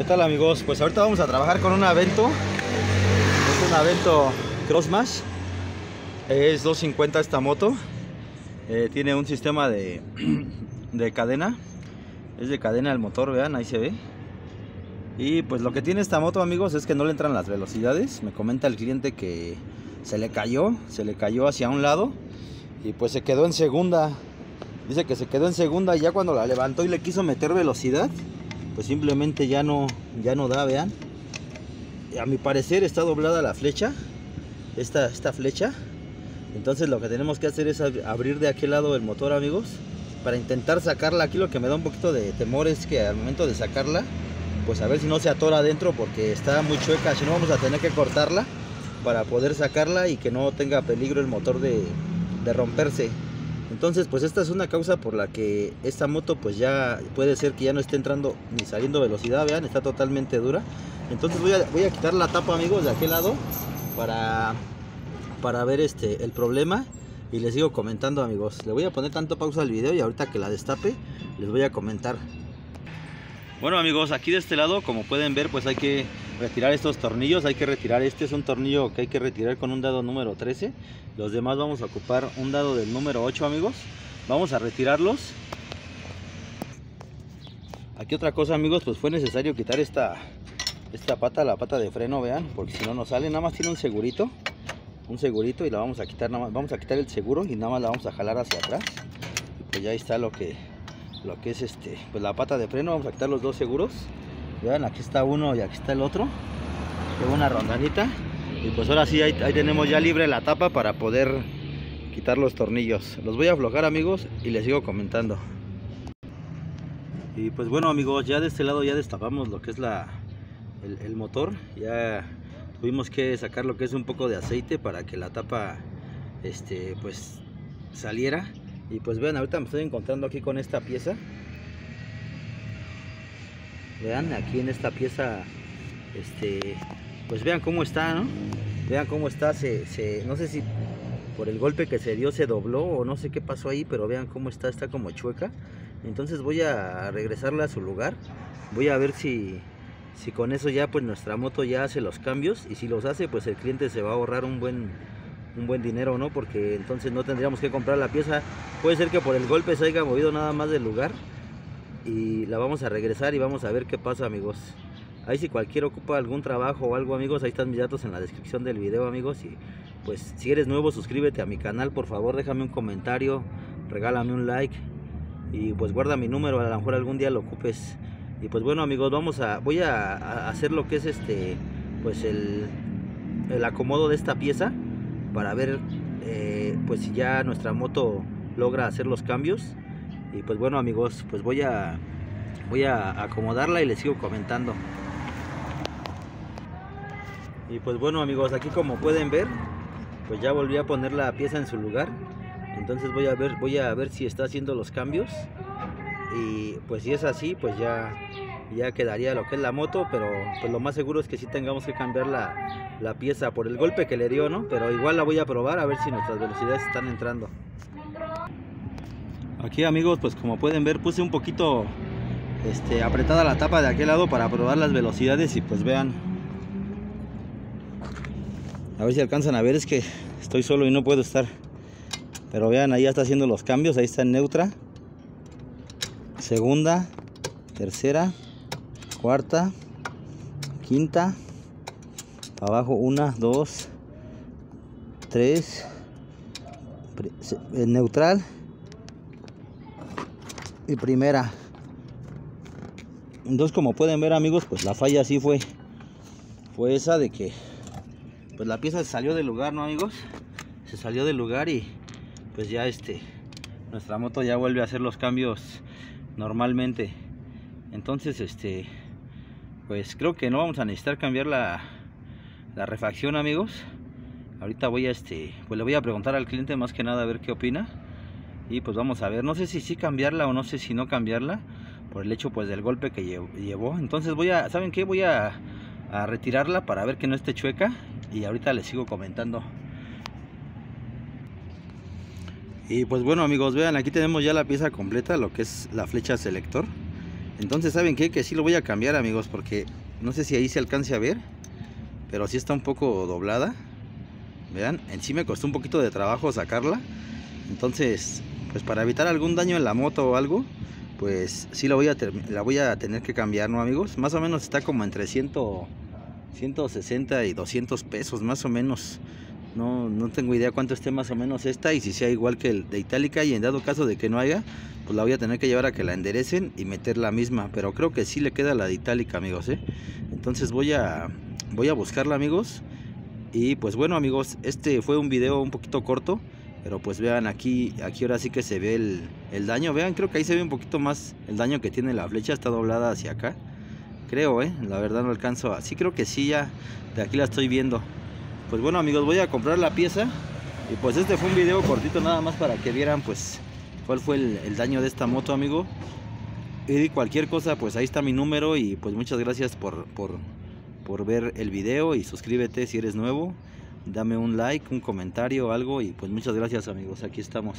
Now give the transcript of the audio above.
¿Qué tal amigos? Pues ahorita vamos a trabajar con un Avento. Es un Avento Crossmash. Es 250 esta moto. Eh, tiene un sistema de, de cadena. Es de cadena el motor, vean, ahí se ve. Y pues lo que tiene esta moto amigos es que no le entran las velocidades. Me comenta el cliente que se le cayó, se le cayó hacia un lado. Y pues se quedó en segunda. Dice que se quedó en segunda y ya cuando la levantó y le quiso meter velocidad pues simplemente ya no, ya no da, vean. A mi parecer está doblada la flecha, esta, esta flecha. Entonces lo que tenemos que hacer es abrir de aquel lado el motor, amigos, para intentar sacarla. Aquí lo que me da un poquito de temor es que al momento de sacarla, pues a ver si no se atora adentro porque está muy chueca. Si no, vamos a tener que cortarla para poder sacarla y que no tenga peligro el motor de, de romperse. Entonces, pues esta es una causa por la que esta moto pues ya puede ser que ya no esté entrando ni saliendo velocidad, vean, está totalmente dura. Entonces voy a, quitar la tapa, amigos, de aquel lado para, para ver este, el problema y les sigo comentando, amigos. Le voy a poner tanto pausa al video y ahorita que la destape les voy a comentar. Bueno, amigos, aquí de este lado, como pueden ver, pues hay que retirar estos tornillos, hay que retirar este es un tornillo que hay que retirar con un dado número 13 los demás vamos a ocupar un dado del número 8 amigos. Vamos a retirarlos. Aquí otra cosa amigos pues fue necesario quitar esta esta pata la pata de freno vean porque si no nos sale. Nada más tiene un segurito un segurito y la vamos a quitar nada más vamos a quitar el seguro y nada más la vamos a jalar hacia atrás. Pues ya está lo que lo que es este pues la pata de freno vamos a quitar los dos seguros Vean, aquí está uno y aquí está el otro. Tengo una rondanita. Y pues ahora sí, ahí, tenemos ya libre la tapa para poder quitar los tornillos. Los voy a aflojar amigos y les sigo comentando. Y pues bueno amigos, ya de este lado ya destapamos lo que es la, el, el motor. Ya tuvimos que sacar lo que es un poco de aceite para que la tapa este pues saliera. Y pues vean, ahorita me estoy encontrando aquí con esta pieza. Vean aquí en esta pieza este pues vean cómo está no vean cómo está se, no sé si por el golpe que se dio se dobló o no sé qué pasó ahí pero vean cómo está está como chueca. Entonces voy a regresarla a su lugar. Voy a ver si si con eso ya pues nuestra moto ya hace los cambios. Y si los hace pues el cliente se va a ahorrar un buen un buen dinero no porque entonces no tendríamos que comprar la pieza. Puede ser que por el golpe se haya movido nada más del lugar y la vamos a regresar y vamos a ver qué pasa amigos. Ahí si cualquiera ocupa algún trabajo o algo amigos ahí están mis datos en la descripción del video amigos y pues si eres nuevo suscríbete a mi canal por favor déjame un comentario regálame un like y pues guarda mi número a lo mejor algún día lo ocupes. Y pues bueno amigos vamos a voy a, hacer lo que es este pues el, el acomodo de esta pieza para ver eh, pues si ya nuestra moto logra hacer los cambios. Y pues bueno amigos pues voy a voy a acomodarla y les sigo comentando. Y pues bueno amigos aquí como pueden ver pues ya volví a poner la pieza en su lugar. Entonces voy a ver voy a ver si está haciendo los cambios. Y pues si es así pues ya ya quedaría lo que es la moto pero pues lo más seguro es que sí tengamos que cambiar la, la pieza por el golpe que le dio no pero igual la voy a probar a ver si nuestras velocidades están entrando Aquí amigos, pues como pueden ver puse un poquito este, apretada la tapa de aquel lado para probar las velocidades y pues vean. A ver si alcanzan a ver, es que estoy solo y no puedo estar. Pero vean, ahí ya está haciendo los cambios, ahí está en neutra. Segunda, tercera, cuarta, quinta. Abajo una, dos, tres. En neutral y primera entonces como pueden ver amigos pues la falla sí fue fue esa de que pues la pieza salió del lugar no amigos se salió del lugar y pues ya este nuestra moto ya vuelve a hacer los cambios normalmente entonces este pues creo que no vamos a necesitar cambiar la, la refacción amigos. Ahorita voy a este pues le voy a preguntar al cliente más que nada a ver qué opina. Y pues vamos a ver. No sé si sí cambiarla o no sé si no cambiarla por el hecho pues del golpe que llevó. Entonces voy a saben qué voy a, a retirarla para ver que no esté chueca. Y ahorita les sigo comentando. Y pues bueno amigos vean aquí tenemos ya la pieza completa lo que es la flecha selector Entonces, ¿saben qué? Que sí lo voy a cambiar, amigos, porque no sé si ahí se alcance a ver, pero sí está un poco doblada. Vean, en sí me costó un poquito de trabajo sacarla. Entonces, pues para evitar algún daño en la moto o algo, pues sí la voy a, la voy a tener que cambiar, ¿no, amigos? Más o menos está como entre 100, 160 y 200 pesos, más o menos. No, no tengo idea cuánto esté más o menos esta y si sea igual que el de Itálica y en dado caso de que no haya, pues la voy a tener que llevar a que la enderecen y meter la misma. Pero creo que sí le queda la de Itálica, amigos, ¿eh? Entonces voy a, voy a buscarla, amigos. Y pues bueno, amigos, este fue un video un poquito corto. Pero pues vean aquí, aquí ahora sí que se ve el, el daño. Vean, creo que ahí se ve un poquito más el daño que tiene la flecha. Está doblada hacia acá. Creo, ¿eh? La verdad no alcanzo. Así creo que sí, ya de aquí la estoy viendo. Pues bueno amigos, voy a comprar la pieza. Y pues este fue un video cortito nada más para que vieran pues cuál fue el, daño de esta moto, amigo. Y cualquier cosa, pues ahí está mi número y pues muchas gracias por, por, por ver el video y suscríbete si eres nuevo. Dame un like, un comentario, algo y pues muchas gracias amigos, aquí estamos.